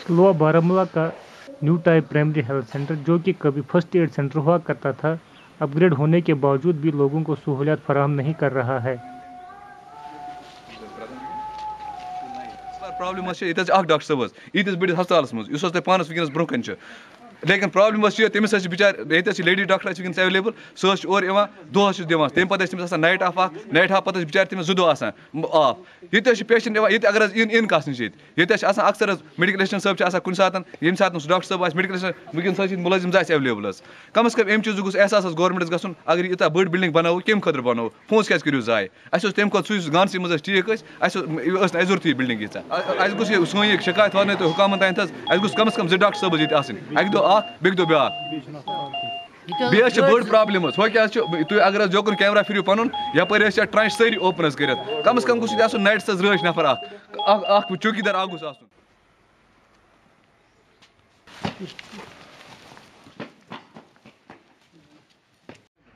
शिलवा बारामूला का new type primary health centre जो कि कभी फ़र्स्ट एड सेंटर हुआ करता था अपग्रेड होने के बावजूद भी लोगों को सहूलियत फराहम नहीं कर रहा है प्रॉब्लम डॉक्टर सब ये बड़िस हस्पताल मज पानस वनस ब्रोह लेकिन प्रॉब्लम ये तेस बिचार लेडी डॉक्टर वैंस एवेलेबल सोर दोस दिवस तेम पे तेस नाइट आफ आफ नाइट हाफ़ पे बिचार तेज जो दोस आफ ये पेशेंट ये अगर इन कस नीचे ये अक्सर मेडिकल असिस्टेंट कुछ सात डॉक्टर साहब आज मेडिकल असिस्टेंट वुलाजिम एवेलेबल कम अज कम एम चीज़ गुस्स एहसास गवर्मेंट्स गुन अगर यूत बड़ बिल्डिंग बनो कम खुद बनो पोस क्या करू जाय अम गांस मे ठीक अजूरत बिल्डिंग ईसा अस शिकायत वन तो हुकाम तैंत अस गुस्स कम अज कम जो डॉक्टर साहब ये अक दो लेकिन प्रॉब्लम तमिस बिचार ये लेडी डॉक्टर वनस एवेलेबल सह और दोहस दिवान तम पे तमिस नाइट ऑफ़ अख नाइट ऑफ़ पे बिचार तमिस जो आफ ये पेशेंट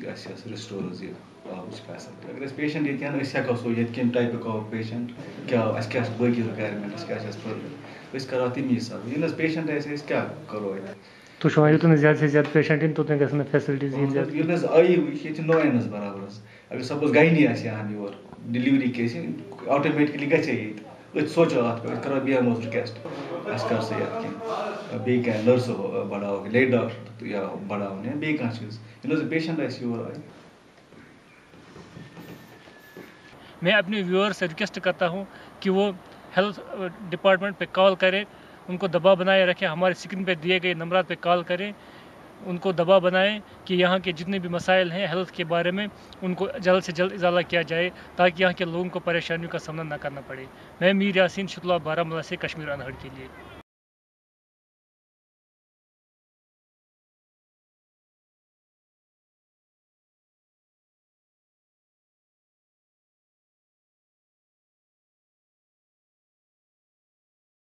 बहुत ये आबच फैसलिटी वन कह बिल्डिंग वाया असल तुम वुचम वो तुम तो आबच फैसलिटी बीती कर रिसेंटली आबुक तान कह पब्लिक थोड़ा बहुत कर तुम कर रिस्टोर ये आबच फैसिलिटी अगर पेशेंट ये हेको सो ये कम टाइप ऑफ़ पेशेंट क्या क्या बाकी रिक्वायरमेंट क्या पर करो तमी हिसाब ये पेशेंट क्या करो तो यूतन ज़्यादा से ज़्यादा पेशेंट इन तोतन गसन फैसिलिटीज़ इन ज़्यादा। ये आई ये नो एनस बराबर अगर सपोज़ गाइनी आसे यहाँ योर डिलीवरी केस ऑटोमेटिकली गए ये सोचो अत पे करो बी एम रिक्वेस्ट अस कर से ये बे क्या नर्स बढ़ाओ लेट डॉक्टर या बढ़ाओ बे कह चीज़ पेशेंट योर मैं अपने व्यूअर से रिक्वेस्ट करता हूँ कि वो हेल्थ डिपार्टमेंट पे कॉल करें, उनको दबाव बनाए रखें, हमारे स्क्रीन पे दिए गए नंबर पे कॉल करें उनको दबा बनाएँ कि यहाँ के जितने भी मसाइल हैं, हेल्थ के बारे में उनको जल्द से जल्द इजाला किया जाए, ताकि यहाँ के लोगों को परेशानियों का सामना ना करना पड़े। मैं मीर यासिन शुक्ला बारामूला से कश्मीर अनहड़ के लिए।